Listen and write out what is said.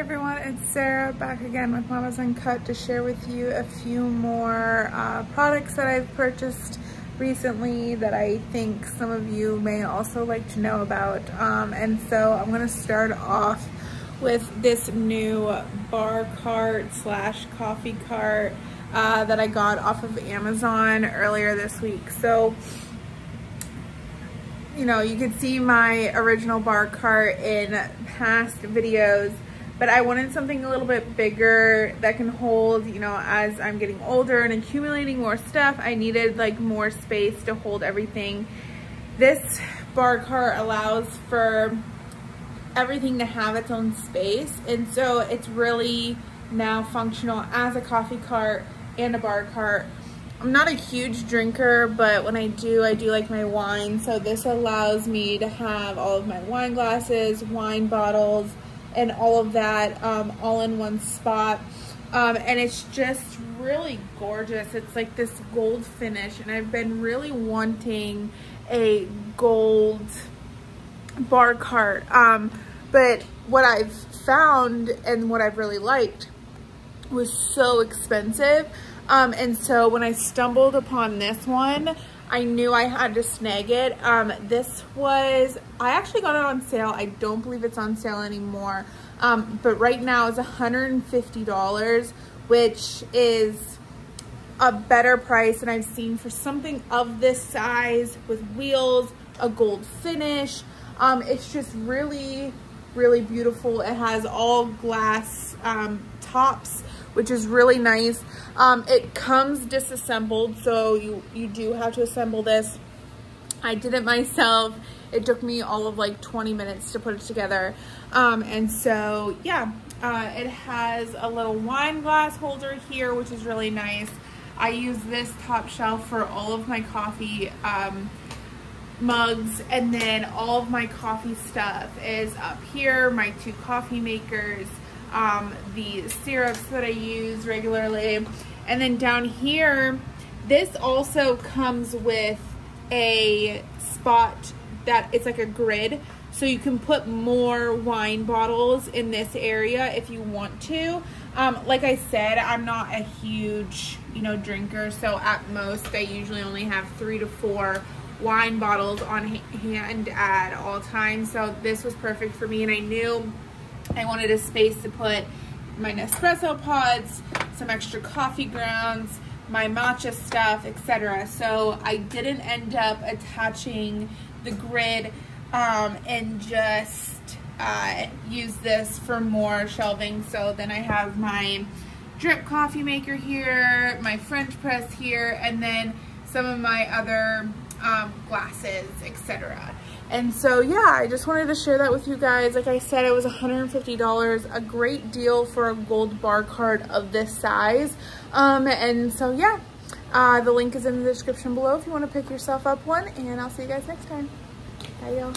everyone, it's Sarah back again with Mama's Uncut to share with you a few more uh, products that I've purchased recently that I think some of you may also like to know about. Um, and so I'm gonna start off with this new bar cart slash coffee cart uh, that I got off of Amazon earlier this week. So, you know, you can see my original bar cart in past videos but I wanted something a little bit bigger that can hold, you know, as I'm getting older and accumulating more stuff, I needed like more space to hold everything. This bar cart allows for everything to have its own space. And so it's really now functional as a coffee cart and a bar cart. I'm not a huge drinker, but when I do, I do like my wine. So this allows me to have all of my wine glasses, wine bottles, and all of that um, all in one spot. Um, and it's just really gorgeous. It's like this gold finish and I've been really wanting a gold bar cart. Um, but what I've found and what I've really liked was so expensive. Um, and so when I stumbled upon this one, I knew I had to snag it. Um, this was, I actually got it on sale. I don't believe it's on sale anymore. Um, but right now it's $150, which is a better price than I've seen for something of this size with wheels, a gold finish. Um, it's just really, really beautiful. It has all glass um, tops which is really nice. Um, it comes disassembled, so you, you do have to assemble this. I did it myself. It took me all of like 20 minutes to put it together. Um, and so, yeah, uh, it has a little wine glass holder here, which is really nice. I use this top shelf for all of my coffee um, mugs and then all of my coffee stuff is up here, my two coffee makers, um, the syrups that I use regularly. And then down here, this also comes with a spot that it's like a grid. So you can put more wine bottles in this area if you want to. Um, like I said, I'm not a huge, you know, drinker. So at most, I usually only have three to four wine bottles on hand at all times. So this was perfect for me. And I knew I wanted a space to put my Nespresso pods, some extra coffee grounds, my matcha stuff, etc. So I didn't end up attaching the grid um, and just uh, use this for more shelving. So then I have my drip coffee maker here, my French press here, and then some of my other um, glasses, etc. And so yeah, I just wanted to share that with you guys. Like I said, it was $150, a great deal for a gold bar card of this size. Um, and so yeah, uh, the link is in the description below if you want to pick yourself up one and I'll see you guys next time. Bye y'all.